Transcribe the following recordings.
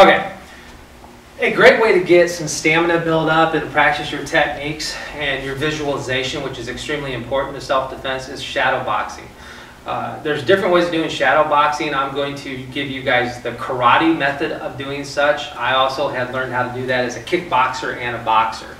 Okay. A great way to get some stamina build up and practice your techniques and your visualization, which is extremely important to self-defense, is shadow boxing. Uh, there's different ways of doing shadow boxing. I'm going to give you guys the karate method of doing such. I also had learned how to do that as a kickboxer and a boxer.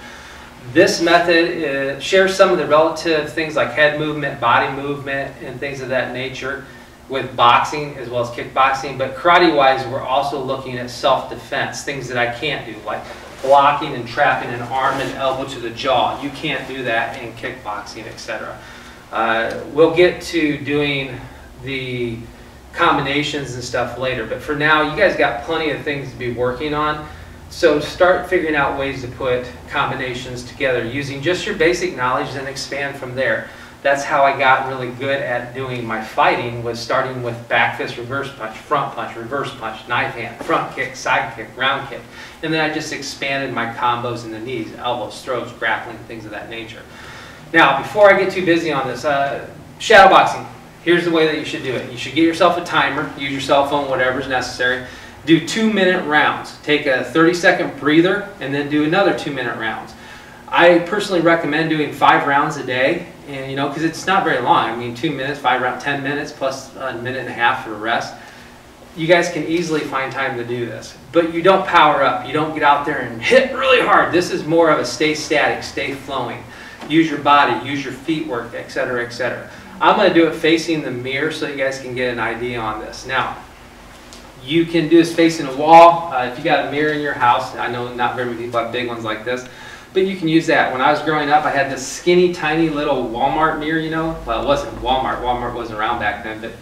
This method uh, shares some of the relative things like head movement, body movement, and things of that nature with boxing as well as kickboxing. But karate-wise, we're also looking at self-defense, things that I can't do, like blocking and trapping an arm and elbow to the jaw. You can't do that in kickboxing, etc. Uh, we'll get to doing the combinations and stuff later, but for now, you guys got plenty of things to be working on. So start figuring out ways to put combinations together using just your basic knowledge and expand from there that's how I got really good at doing my fighting was starting with back fist, reverse punch, front punch, reverse punch, knife hand, front kick, side kick, round kick. And then I just expanded my combos in the knees, elbows, throws, grappling, things of that nature. Now, before I get too busy on this, uh, shadow boxing. Here's the way that you should do it. You should get yourself a timer, use your cell phone, whatever is necessary. Do two minute rounds. Take a 30 second breather and then do another two minute rounds. I personally recommend doing five rounds a day, and you know, because it's not very long. I mean, two minutes, five rounds, ten minutes plus a minute and a half for rest. You guys can easily find time to do this, but you don't power up. You don't get out there and hit really hard. This is more of a stay static, stay flowing. Use your body, use your feet work, etc., etc. I'm going to do it facing the mirror so you guys can get an idea on this. Now, you can do this facing a wall. Uh, if you got a mirror in your house, I know not very many people have big ones like this. But you can use that. When I was growing up, I had this skinny, tiny little Walmart mirror, you know? Well, it wasn't Walmart. Walmart wasn't around back then, but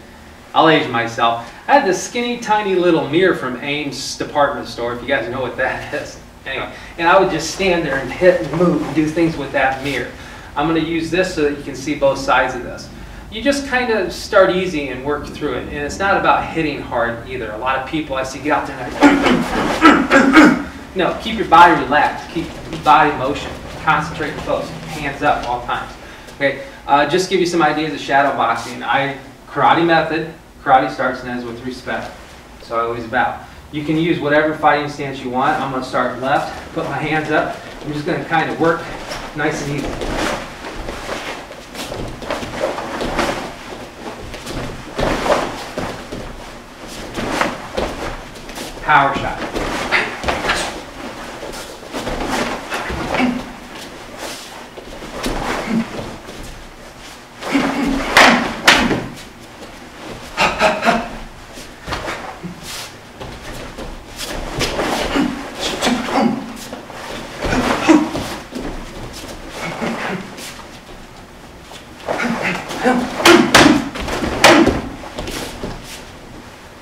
I'll age myself. I had this skinny, tiny little mirror from Ames department store, if you guys know what that is. Anyway, and I would just stand there and hit and move and do things with that mirror. I'm going to use this so that you can see both sides of this. You just kind of start easy and work through it. And it's not about hitting hard either. A lot of people I see get out there and No, keep your body relaxed. Keep body motion. Concentrate and focus. Hands up all times. Okay, uh, just give you some ideas of shadow boxing. I karate method. Karate starts and ends with respect. So I always bow. You can use whatever fighting stance you want. I'm going to start left, put my hands up. I'm just going to kind of work nice and easy. Power shot.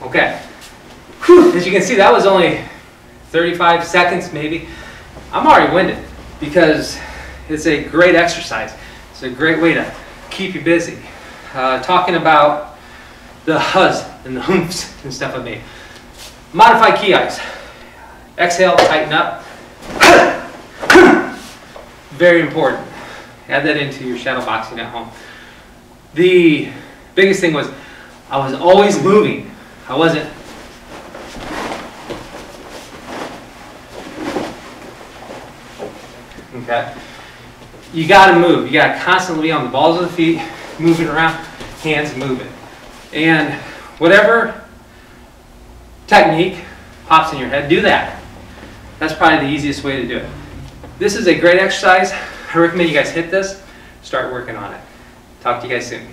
Okay. Whew, as you can see, that was only 35 seconds maybe. I'm already winded because it's a great exercise. It's a great way to keep you busy. Uh, talking about the huzz and the humps and stuff of me. Modify kiais. Exhale, tighten up. Very important. Add that into your shadow boxing at home. The biggest thing was I was always moving. I was it? Okay? You got to move. You got to constantly be on the balls of the feet, moving around, hands moving. And whatever technique pops in your head, do that. That's probably the easiest way to do it. This is a great exercise. I recommend you guys hit this, start working on it. Talk to you guys soon.